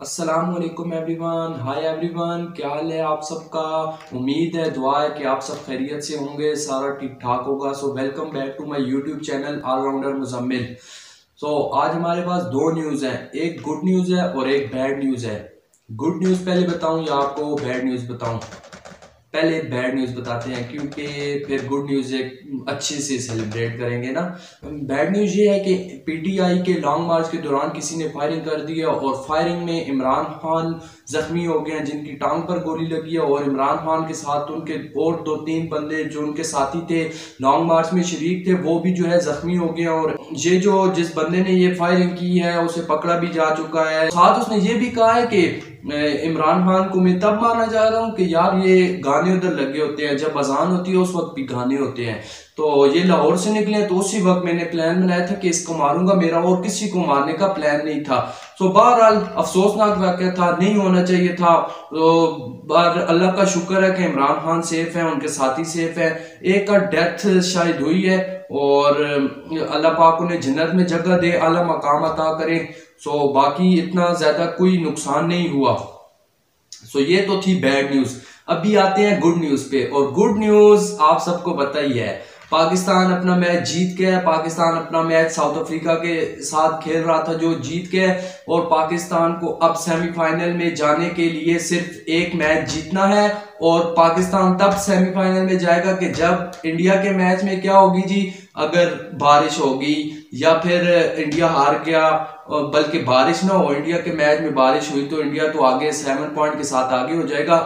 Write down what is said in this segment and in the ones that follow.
वालेकुम everyone hi everyone क्या हाल है आप सबका? उम्मीद है, दुआ है कि आप सब खैरियत से होंगे, सारा ठीक ठाक होगा। So welcome back to my YouTube channel allrounder Muzammil so आज हमारे पास दो न्यूज़ हैं। एक गुड न्यूज़ है और एक बैड न्यूज़ है। गुड न्यूज़ पहले बताऊँ या आपको बैड न्यूज़ बताऊँ? पहले बैड न्यूज़ बताते हैं, क्योंकि फिर गुड न्यूज़ एक अच्छे से सेलिब्रेट करेंगे ना। बैड न्यूज़ ये है कि पीटीआई के लॉन्ग मार्च के दौरान किसी ने फायरिंग कर दी है और फायरिंग में इमरान खान जख्मी हो गए हैं, जिनकी टांग पर गोली लगी है और इमरान खान के साथ उनके और दो तीन बंदे जो उनके साथी थे लॉन्ग मार्च में शरीक थे, वो भी जो है जख्मी हो गए और ये जो जिस बंदे ने ये फायरिंग की है, उसे पकड़ा भी जा चुका है। साथ उसने ये भी कहा है कि इमरान खान को मैं तब माना जा रहा हूँ कि यार ये गाने उधर लगे होते हैं, जब अजान होती है, उस वक्त भी गाने होते हैं। तो ये लाहौर से निकले तो उसी वक्त मैंने प्लान बनाया था कि इसको मारूँगा, मेरा और किसी को मारने का प्लान नहीं था। तो बहरहाल अफसोसनाक वाक्य था, नहीं होना चाहिए था। तो बार अल्लाह का शुक्र है कि इमरान खान सेफ़ है, उनके साथी सेफ़ है। एक का डेथ शायद हुई है, और अल्लाह पाक उन्हें जन्नत में जगह दे अला मकाम अता करे। सो बाकी इतना ज़्यादा कोई नुकसान नहीं हुआ। सो ये तो थी बैड न्यूज़ अभी आते हैं गुड न्यूज़ पे। और गुड न्यूज़ आप सबको पता ही है। पाकिस्तान अपना मैच जीत के पाकिस्तान अपना मैच साउथ अफ्रीका के साथ खेल रहा था जो जीत के और पाकिस्तान को अब सेमीफाइनल में जाने के लिए सिर्फ़ एक मैच जीतना है। और पाकिस्तान तब सेमीफाइनल में जाएगा कि जब इंडिया के मैच में क्या होगी जी? अगर बारिश होगी या फिर इंडिया हार गया बल्कि बारिश ना हो इंडिया के मैच में बारिश हुई तो इंडिया तो आगे सेवन पॉइंट के साथ आगे हो जाएगा।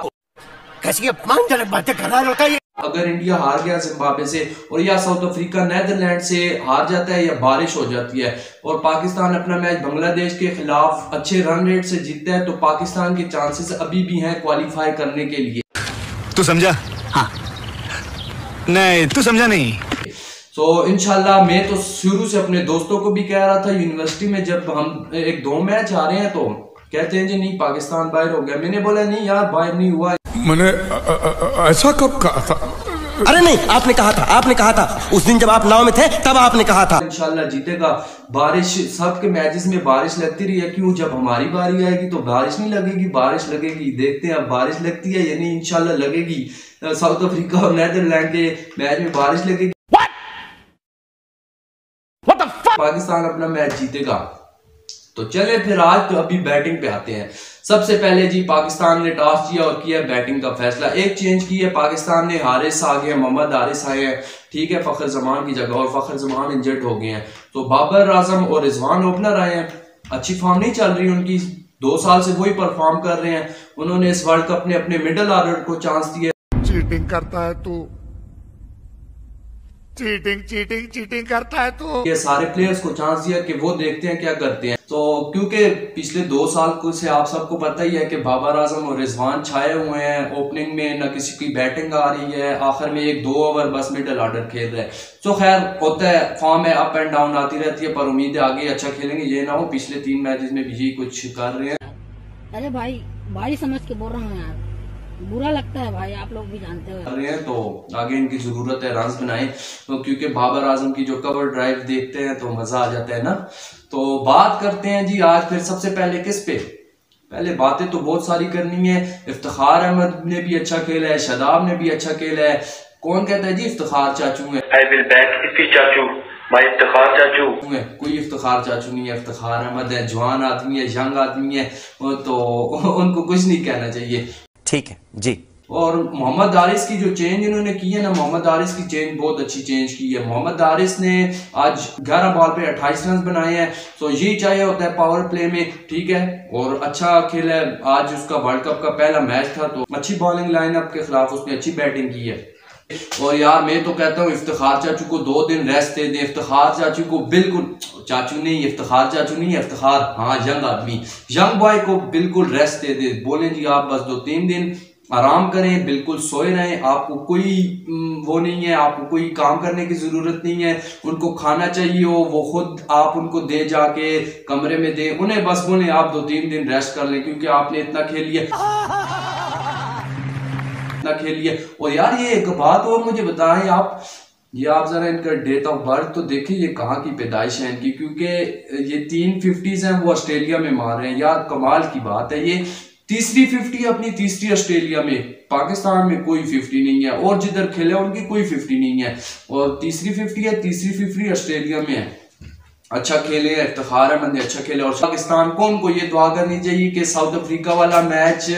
कैसी अपमानजनक बातें कर रहा होता है अगर इंडिया हार गया जिम्बाब्वे से और या साउथ अफ्रीका नैदरलैंड से हार जाता है या बारिश हो जाती है और पाकिस्तान अपना मैच बांग्लादेश के खिलाफ अच्छे रन रेट से जीतता है तो पाकिस्तान के चांसेस अभी भी हैं क्वालिफाई करने के लिए। तू समझा? हाँ। नहीं तू समझा नहीं। तो इनशाला मैं तो शुरू से अपने दोस्तों को भी कह रहा था यूनिवर्सिटी में जब हम एक दो मैच आ रहे हैं तो कहते हैं जी नहीं पाकिस्तान बाहर हो गया। मैंने बोला नहीं यार बाहर नहीं हुआ। मैंने ऐसा कब कहा था? अरे नहीं आपने कहा था आपने कहा था। उस दिन जब आप नाव में थे तब आपने कहा था। इंशाल्लाह जीतेगा। बारिश सबके मैचेस में बारिश लगती रही है। क्यों? जब हमारी बारी आएगी तो बारिश नहीं लगेगी बारिश लगेगी। देखते हैं अब बारिश लगती है यानी इंशाल्लाह लगेगी। साउथ अफ्रीका और नेदरलैंड के मैच में बारिश लगेगी। पाकिस्तान अपना मैच जीतेगा। तो चले फिर आज तो अभी बैटिंग पे आते हैं। सबसे पहले जी, पाकिस्तान ने टॉस किया और किया बैटिंग का फैसला। एक चेंज की है, पाकिस्तान ने हारिस आ गए मोहम्मद हारिस आए हैं। ठीक है, फखर जमान की जगह और फखर जमान इंजर्ड हो गए हैं। तो बाबर आज़म और रिजवान ओपनर आए हैं। अच्छी फॉर्म नहीं चल रही उनकी। दो साल से वही परफॉर्म कर रहे हैं। उन्होंने इस वर्ल्ड कप में अपने मिडल ऑर्डर को चांस दिया। चीटिंग करता है, तू चीटिंग चीटिंग चीटिंग करता है तो। ये सारे प्लेयर्स को चांस दिया कि वो देखते हैं क्या करते हैं। तो क्योंकि पिछले दो साल से आप सबको पता ही है कि बाबर आज़म और रिजवान छाए हुए हैं ओपनिंग में न किसी की बैटिंग आ रही है आखिर में एक दो ओवर बस मिडल ऑर्डर खेल रहे हैं। तो खैर होता है फॉर्म है अप एंड डाउन आती रहती है पर उम्मीद है आगे अच्छा खेलेंगे ये ना हो पिछले तीन मैचेस में भी यही कुछ कर रहे हैं। अरे भाई भाई समझ के बोल रहा हूँ यार। बुरा लगता है भाई आप लोग भी जानते हो। रहे हैं तो आगे इनकी ज़रूरत है रन बनाए। तो क्योंकि बाबर आज़म की जो कवर ड्राइव देखते हैं तो मज़ा आ जाता है ना। तो बात करते हैं जी आज फिर सबसे पहले किस पे? पहले बातें तो बहुत सारी करनी है। इफ्तार अहमद ने भी अच्छा खेला है शदाब ने भी अच्छा खेला है। कौन कहता है जी इफ्तार चाचू है? आई विल बैक चाचू माय इफ्तार चाचू। कोई इफ्तार चाचू नहीं है इफ्तार अहमद है जवान आदमी है यंग आदमी है। तो उनको कुछ नहीं कहना चाहिए। ठीक है, जी। और मोहम्मद आरिस की जो चेंज इन्होंने की है ना, मोहम्मद आरिस की चेंज बहुत अच्छी चेंज की है। मोहम्मद आरिस ने आज 11 बॉल पे 28 रन बनाए हैं। तो ये चाहिए होता है पावर प्ले में, ठीक है, और अच्छा खेल है। आज उसका वर्ल्ड कप का पहला मैच था तो अच्छी बॉलिंग लाइनअप के खिलाफ उसने अच्छी बैटिंग की है। और यार, मैं तो कहता हूँ इफ्तार चाचू को दो दिन रेस्ट दे दे। इफ्तार चाचू को बिल्कुल, चाचू नहीं इफ्तार चाचू नहीं इफ्तार हाँ यंग आदमी। यंग बॉय को बिल्कुल रेस्ट दे दे। बोले जी, आप बस दो तीन दिन आराम करें, बिल्कुल सोए रहें। आपको कोई वो नहीं है, आपको कोई काम करने की ज़रूरत नहीं है। उनको खाना चाहिए हो, वो खुद आप उनको दे जाके कमरे में दे। उन्हें बस बोले, आप दो तीन दिन रेस्ट कर लें, क्योंकि आपने इतना खेल लिया। इतना खेल लिया और यार, ये एक बात और मुझे बताएँ आप। ये आप जरा इनका डेट ऑफ़ बर्थ तो देखिए, ये कहाँ की पैदाइश है इनकी, क्योंकि ये तीन फिफ्टीज हैं, वो ऑस्ट्रेलिया में मार रहे हैं। यार, कमाल की बात है। ये तीसरी फिफ्टी अपनी तीसरी ऑस्ट्रेलिया में, पाकिस्तान में कोई फिफ्टी नहीं है, और जिधर खेले उनकी कोई फिफ्टी नहीं है। और तीसरी फिफ्टी है, तीसरी फिफ्टी ऑस्ट्रेलिया में है। अच्छा खेले इफ्तार है बंदे अच्छा खेले। और पाकिस्तान को उनको ये दुआ करनी चाहिए कि साउथ अफ्रीका वाला मैच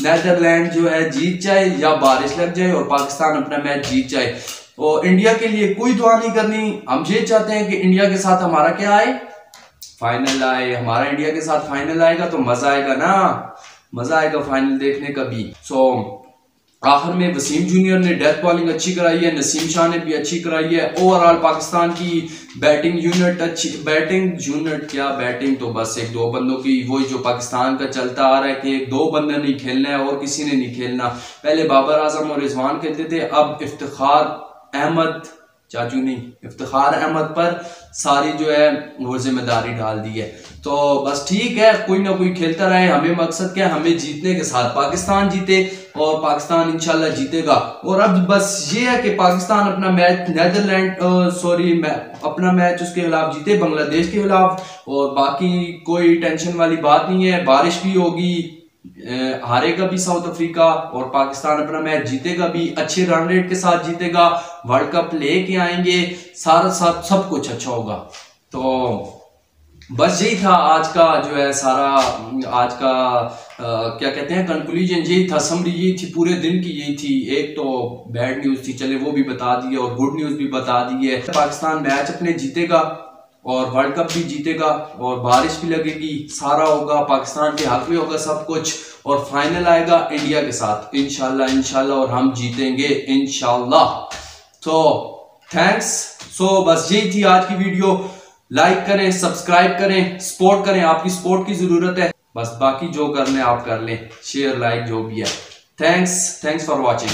नैदरलैंड जो है जीत जाए या बारिश लग जाए और पाकिस्तान अपना मैच जीत जाए। और इंडिया के लिए कोई दुआ नहीं करनी। हम ये चाहते हैं कि इंडिया के साथ हमारा क्या आए? फाइनल आए। हमारा इंडिया के साथ फाइनल आएगा तो मज़ा आएगा ना। मज़ा आएगा फाइनल देखने का भी। सो so, आखिर में वसीम जूनियर ने डेथ बॉलिंग अच्छी कराई है, नसीम शाह ने भी अच्छी कराई है। ओवरऑल पाकिस्तान की बैटिंग यूनिट अच्छी बैटिंग यूनिट क्या बैटिंग तो बस एक दो बंदों की, वही जो पाकिस्तान का चलता आ रहा है कि एक दो बंदे नहीं खेलना है और किसी ने नहीं खेलना। पहले बाबर आज़म और रिजवान खेलते थे, अब इफ्तार अहमद चाचू नहीं। इफ्तार अहमद पर सारी जो है वो ज़िम्मेदारी डाल दी है। तो बस ठीक है, कोई ना कोई खेलता रहे। हमें मकसद क्या है? हमें जीतने के साथ पाकिस्तान जीते और पाकिस्तान इंशाल्लाह जीतेगा। और अब बस ये है कि पाकिस्तान अपना मैच नेदरलैंड सॉरी अपना मैच उसके खिलाफ जीते, बांग्लादेश के खिलाफ। और बाकी कोई टेंशन वाली बात नहीं है। बारिश भी होगी हारेगा भी साउथ अफ्रीका और पाकिस्तान अपना मैच जीतेगा भी अच्छे रन रेट के साथ जीतेगा वर्ल्ड कप लेके आएँगे सारा सब सब कुछ अच्छा होगा। तो बस यही था आज का जो है सारा आज का आ, क्या कहते हैं कंक्लूजन यही था समरी यही थी पूरे दिन की यही थी। एक तो बैड न्यूज़ थी चले वो भी बता दी और गुड न्यूज़ भी बता दी है पाकिस्तान मैच अपने जीतेगा और वर्ल्ड कप भी जीतेगा और बारिश भी लगेगी, सारा होगा, पाकिस्तान के हक में होगा सब कुछ और फाइनल आएगा इंडिया के साथ। इनशाला इनशाला और हम जीतेंगे इनशाला तो थैंक्स सो बस यही थी आज की वीडियो लाइक करें सब्सक्राइब करें सपोर्ट करें। आपकी सपोर्ट की ज़रूरत है। बस बाकी जो करने आप कर लें। शेयर लाइक जो भी है। Thanks thanks for watching